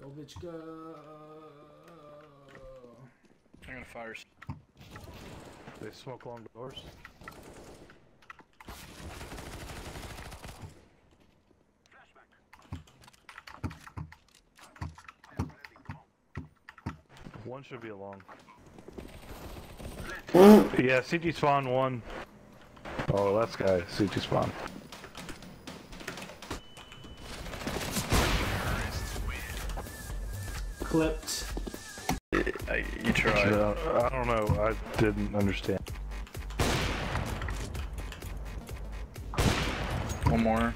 Go, bitch, go. I'm gonna fire. They smoke along the doors. One should be along. yeah, CT spawn one. Oh, that's guy. CT spawn. Clipped. I, you tried. Yeah, I don't know. I didn't understand. One more.